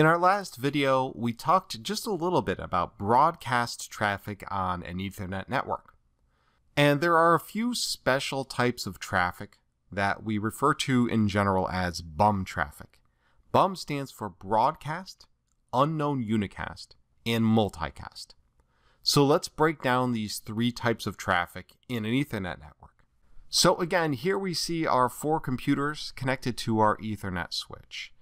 In our last video, we talked just a little bit about broadcast traffic on an Ethernet network. And there are a few special types of traffic that we refer to in general as BUM traffic. BUM stands for Broadcast, Unknown Unicast, and Multicast. So let's break down these three types of traffic in an Ethernet network. So again, here we see our four computers connected to our Ethernet switch.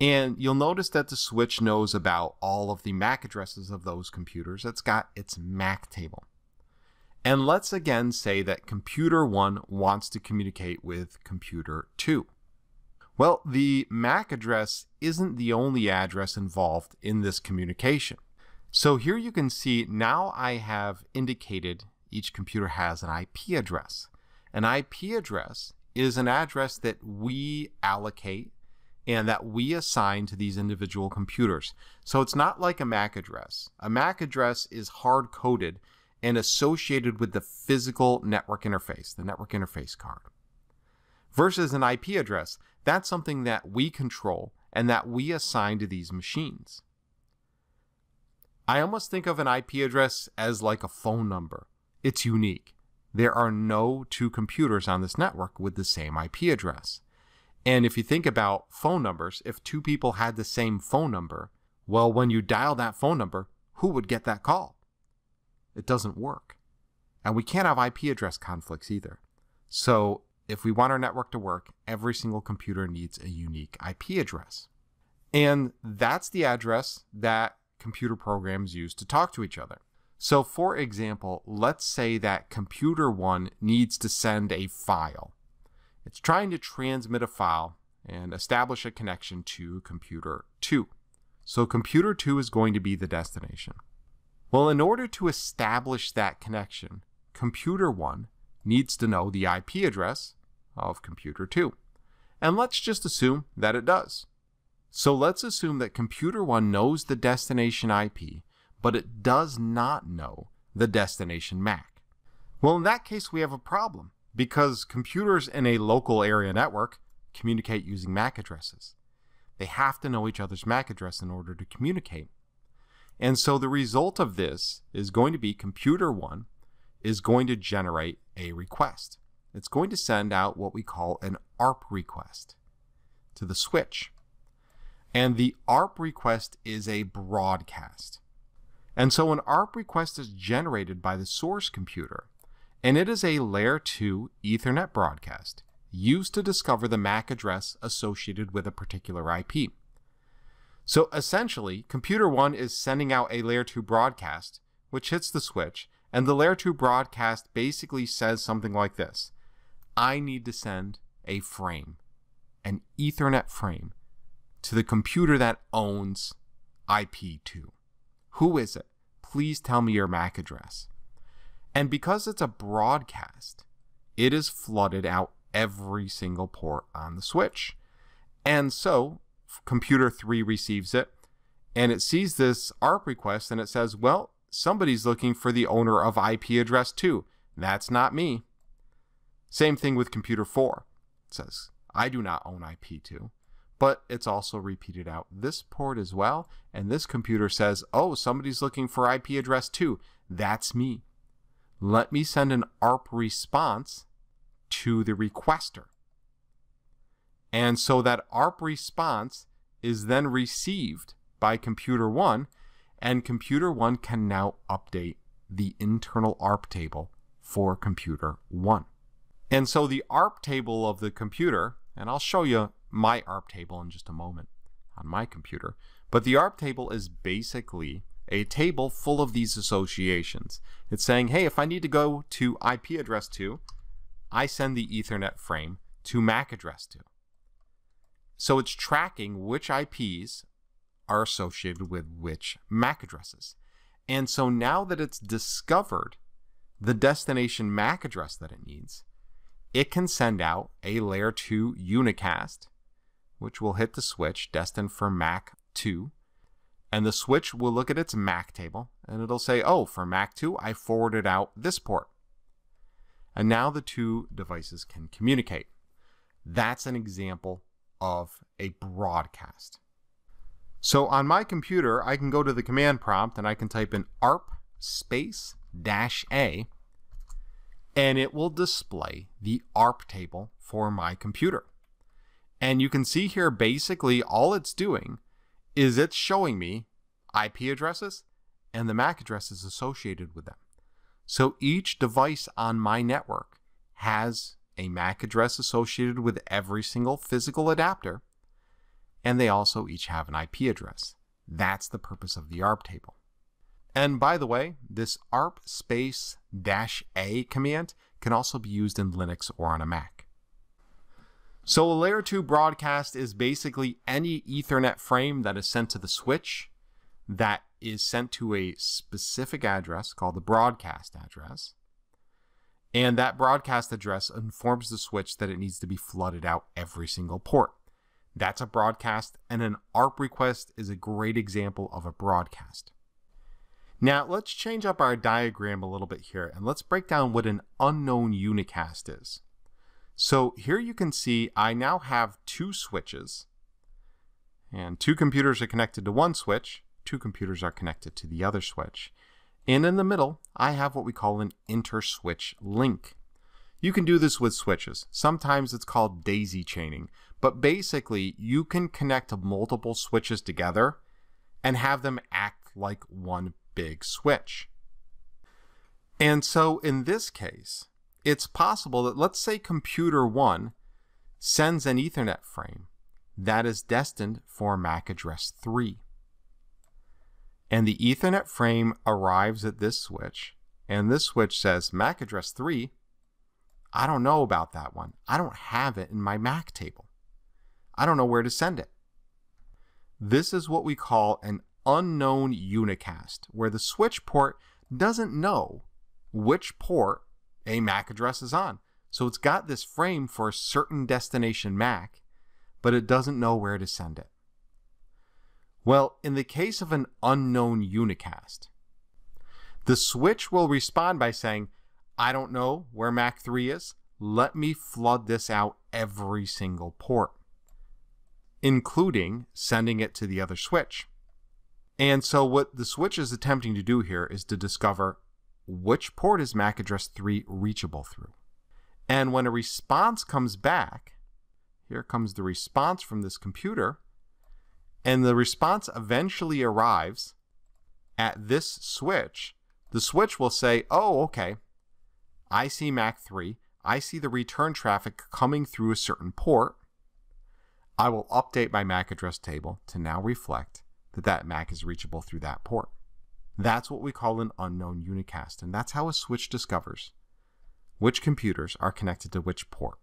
And you'll notice that the switch knows about all of the MAC addresses of those computers. It's got its MAC table. And let's again say that computer 1 wants to communicate with computer 2. Well, the MAC address isn't the only address involved in this communication. So here you can see now I have indicated each computer has an IP address. An IP address is an address that we allocate and that we assign to these individual computers. So it's not like a MAC address. A MAC address is hard coded and associated with the physical network interface, the network interface card. Versus an IP address, that's something that we control and that we assign to these machines. I almost think of an IP address as like a phone number. It's unique. There are no two computers on this network with the same IP address. And if you think about phone numbers, if two people had the same phone number, well, when you dial that phone number, who would get that call? It doesn't work. And we can't have IP address conflicts either. So if we want our network to work, every single computer needs a unique IP address. And that's the address that computer programs use to talk to each other. So for example, let's say that computer one needs to send a file it's trying to transmit a file and establish a connection to computer 2. So computer 2 is going to be the destination. Well, in order to establish that connection, computer 1 needs to know the IP address of computer 2. And let's just assume that it does. So let's assume that computer 1 knows the destination IP, but it does not know the destination MAC. Well, in that case, we have a problem because computers in a local area network communicate using MAC addresses. They have to know each other's MAC address in order to communicate. And so the result of this is going to be computer 1 is going to generate a request. It's going to send out what we call an ARP request to the switch. And the ARP request is a broadcast. And so an ARP request is generated by the source computer and it is a Layer 2 Ethernet broadcast used to discover the MAC address associated with a particular IP. So essentially, Computer 1 is sending out a Layer 2 broadcast, which hits the switch, and the Layer 2 broadcast basically says something like this I need to send a frame, an Ethernet frame, to the computer that owns IP2. Who is it? Please tell me your MAC address. And because it's a broadcast, it is flooded out every single port on the switch. And so computer 3 receives it and it sees this ARP request and it says, well, somebody's looking for the owner of IP address 2. That's not me. Same thing with computer 4. It says, I do not own IP2. But it's also repeated out this port as well. And this computer says, oh, somebody's looking for IP address 2. That's me let me send an ARP response to the requester. And so that ARP response is then received by computer 1 and computer 1 can now update the internal ARP table for computer 1. And so the ARP table of the computer, and I'll show you my ARP table in just a moment on my computer, but the ARP table is basically a table full of these associations. It's saying, hey, if I need to go to IP address 2, I send the Ethernet frame to MAC address 2. So it's tracking which IPs are associated with which MAC addresses. And so now that it's discovered the destination MAC address that it needs, it can send out a layer 2 unicast, which will hit the switch destined for MAC 2 and the switch will look at its MAC table and it'll say, oh, for MAC 2, I forwarded out this port. And now the two devices can communicate. That's an example of a broadcast. So on my computer, I can go to the command prompt and I can type in ARP space dash A and it will display the ARP table for my computer. And you can see here basically all it's doing is it's showing me IP addresses and the MAC addresses associated with them. So each device on my network has a MAC address associated with every single physical adapter, and they also each have an IP address. That's the purpose of the ARP table. And by the way, this ARP space dash A command can also be used in Linux or on a Mac. So a layer 2 broadcast is basically any Ethernet frame that is sent to the switch that is sent to a specific address called the broadcast address. And that broadcast address informs the switch that it needs to be flooded out every single port. That's a broadcast, and an ARP request is a great example of a broadcast. Now, let's change up our diagram a little bit here, and let's break down what an unknown unicast is. So here you can see I now have two switches, and two computers are connected to one switch, two computers are connected to the other switch. And in the middle, I have what we call an inter-switch link. You can do this with switches. Sometimes it's called daisy chaining, but basically you can connect multiple switches together and have them act like one big switch. And so in this case, it's possible that let's say computer 1 sends an Ethernet frame that is destined for MAC address 3 and the Ethernet frame arrives at this switch, and this switch says MAC address 3, I don't know about that one. I don't have it in my MAC table. I don't know where to send it. This is what we call an unknown unicast, where the switch port doesn't know which port a MAC address is on. So it's got this frame for a certain destination MAC, but it doesn't know where to send it. Well, in the case of an unknown unicast, the switch will respond by saying, I don't know where MAC 3 is. Let me flood this out every single port, including sending it to the other switch. And so what the switch is attempting to do here is to discover which port is MAC address 3 reachable through. And when a response comes back, here comes the response from this computer, and the response eventually arrives at this switch, the switch will say, oh, okay, I see MAC3, I see the return traffic coming through a certain port. I will update my MAC address table to now reflect that that MAC is reachable through that port. That's what we call an unknown unicast, and that's how a switch discovers which computers are connected to which port.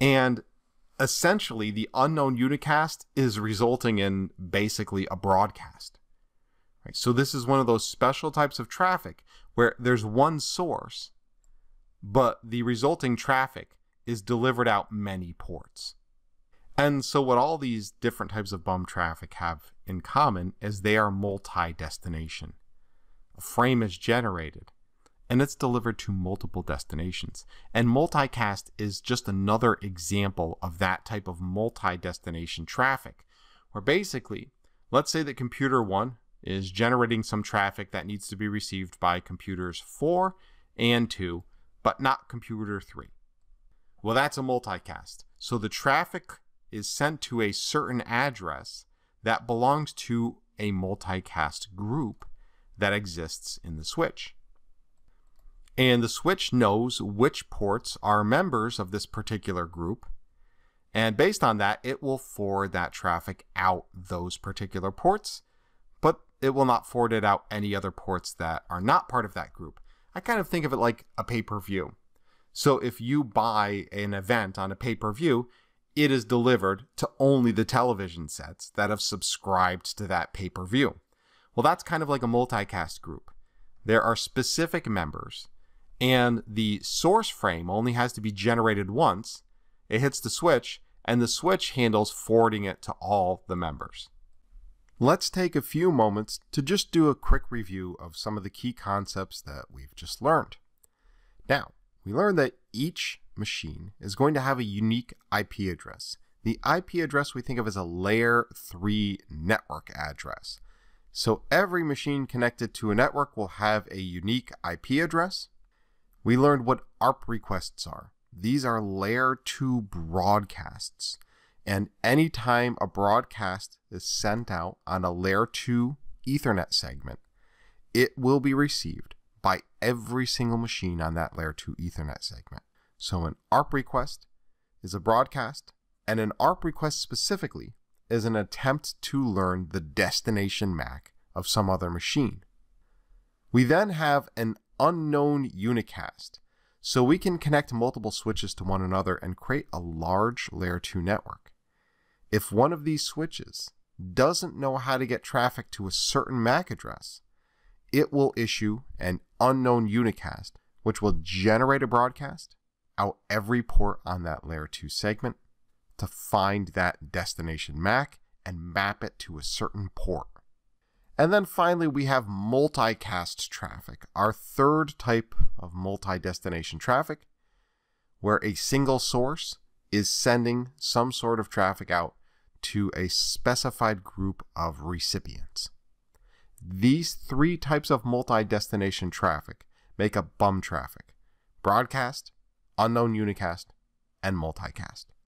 And essentially the unknown unicast is resulting in basically a broadcast. Right? So this is one of those special types of traffic where there's one source, but the resulting traffic is delivered out many ports. And so what all these different types of bum traffic have in common as they are multi-destination. A frame is generated and it's delivered to multiple destinations. And multicast is just another example of that type of multi-destination traffic, where basically, let's say that computer 1 is generating some traffic that needs to be received by computers 4 and 2, but not computer 3. Well, that's a multicast. So the traffic is sent to a certain address that belongs to a multicast group that exists in the switch. And the switch knows which ports are members of this particular group. And based on that, it will forward that traffic out those particular ports, but it will not forward it out any other ports that are not part of that group. I kind of think of it like a pay per view. So if you buy an event on a pay per view, it is delivered to only the television sets that have subscribed to that pay per view. Well, that's kind of like a multicast group. There are specific members and the source frame only has to be generated once. It hits the switch, and the switch handles forwarding it to all the members. Let's take a few moments to just do a quick review of some of the key concepts that we've just learned. Now, we learned that each machine is going to have a unique IP address The IP address we think of as a layer 3 network address. So every machine connected to a network will have a unique IP address. We learned what ARP requests are. These are layer 2 broadcasts. And anytime a broadcast is sent out on a layer 2 Ethernet segment, it will be received by every single machine on that layer 2 Ethernet segment. So an ARP request is a broadcast, and an ARP request specifically is an attempt to learn the destination MAC of some other machine. We then have an unknown unicast, so we can connect multiple switches to one another and create a large layer 2 network. If one of these switches doesn't know how to get traffic to a certain MAC address, it will issue an unknown unicast, which will generate a broadcast out every port on that layer 2 segment to find that destination MAC and map it to a certain port. And then finally, we have multicast traffic, our third type of multi destination traffic, where a single source is sending some sort of traffic out to a specified group of recipients. These three types of multi destination traffic make up BUM traffic broadcast, unknown unicast, and multicast.